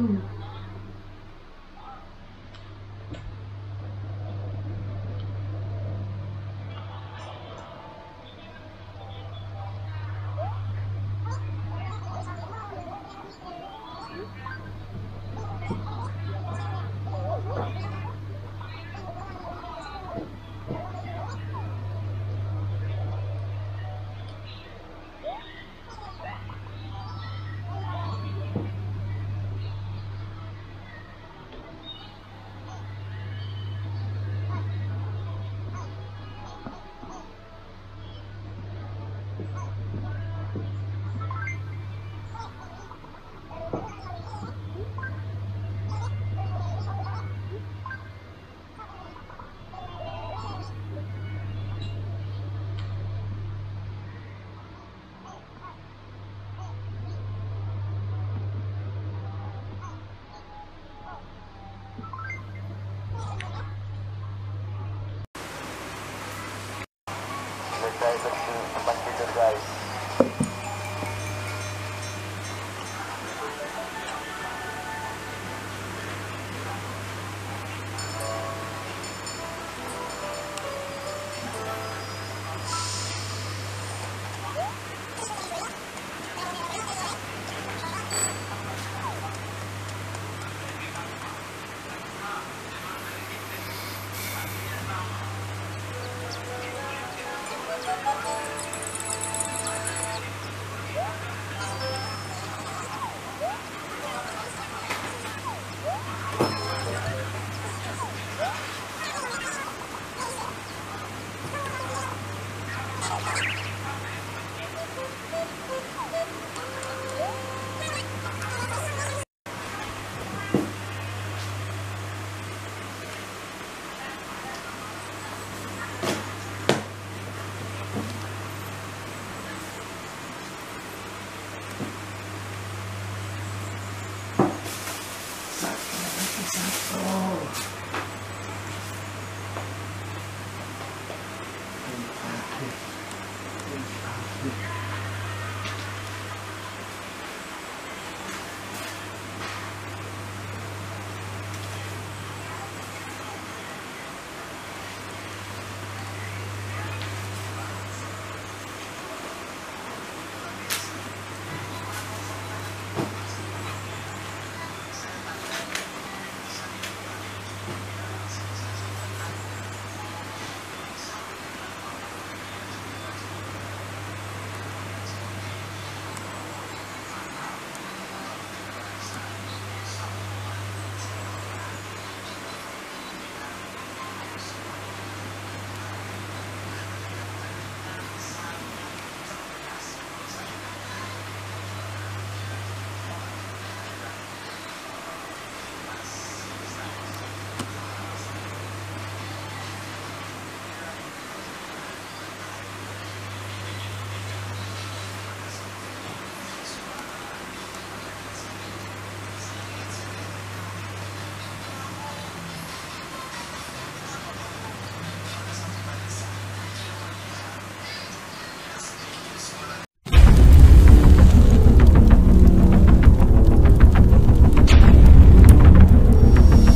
Mm. Itu si. Oh.